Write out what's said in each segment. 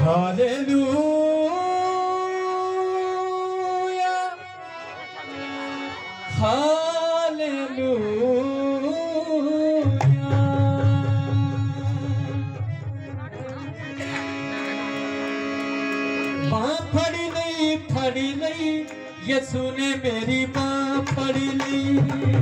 Hallelujah. Hallelujah. माँ फड़ी नहीं फड़ी नहीं यसु ने मेरी माँ फड़ी नहीं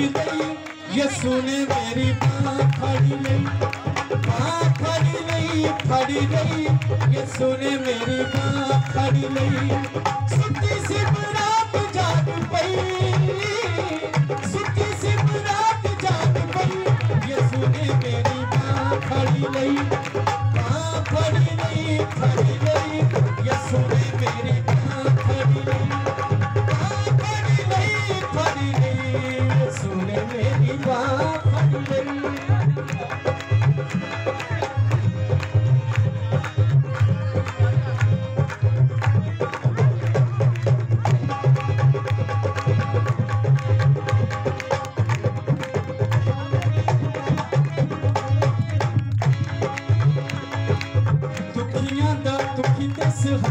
फड़ी नहीं यसु ने मेरी बाँ फड़ी नहीं बाँ फड़ी नहीं फड़ी नहीं यसु ने मेरी बाँ फड़ी नहीं सुती सी रात जाग पई। सुती सी रात जाग पई। यसु ने मेरी बाँ फड़ी नहीं बाँ फड़ी नहीं फड़ी नहीं जब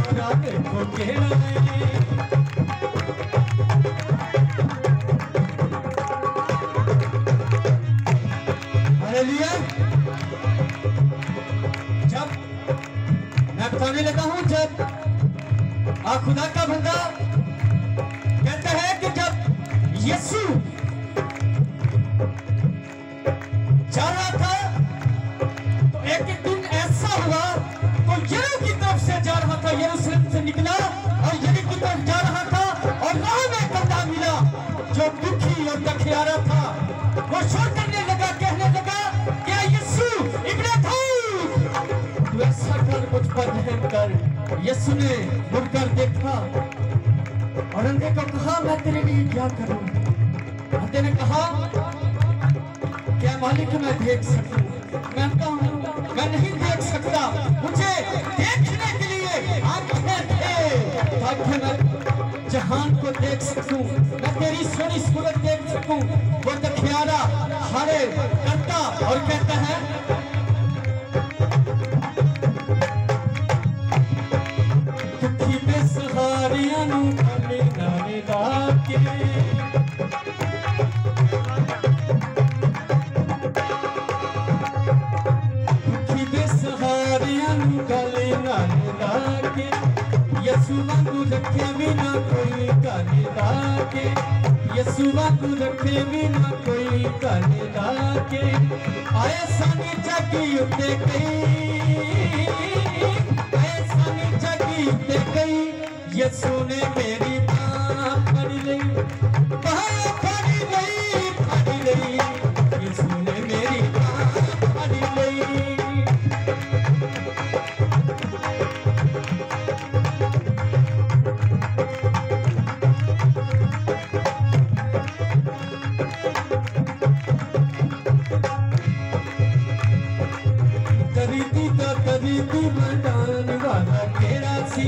मैं लगा हूँ, जब आ खुदा का बंदा कहता है कि जब यीशु जा रहा था यरूशलेम से निकला और यरू की तरफ़ जा रहा था और राह में बंदा मिला, जो दुखी और दखियारा था। वो शोर करने लगा, कहने लगा, क्या यीशु इब्ने तू ऐसा कर कर। यीशु ने मुड़कर देखा और अंधे को कहा, मैं तेरे लिए क्या करूँ? अंधे ने कहा, क्या मालिक, मैं देख सकूँ? मैं कहूँ, मैं नहीं देख सकता। मुझे देखने जहान को देख सकूँ, मैं तेरी सोनी सूरत देख सकूँ। वो दखियारा हरे, करता और कहता रखे बिना कोई काने लाके यसुआ तू रखे बिना कोई काने लाके आए सानी कई आए सानी जागी उत्ते कई यसु ने कभी तू वाला तेरा सी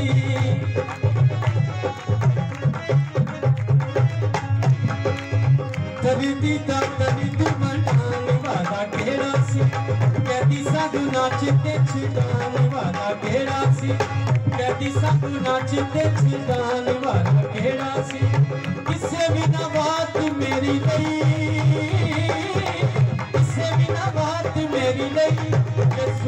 तभी पीता तभी तू वाला तेरा सी कहती, साधु नाचते छिटान वाला तेरा सी कहती, साधु नाचते छिटान वाला तेरा सी इससे बिना बात मेरी नहीं इससे बिना बात मेरी नहीं।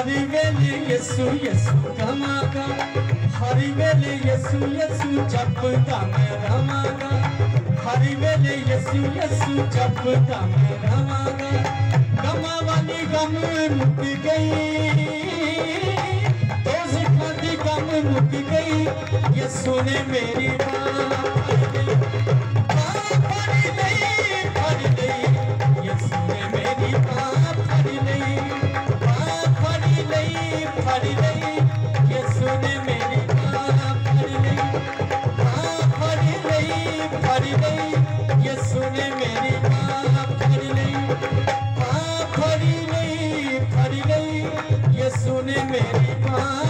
हरि बेली यसु यसु धमाका। हरि बेली यसु गई। तो गम मुक गई। यसु ने मेरी बात मेरी माँ।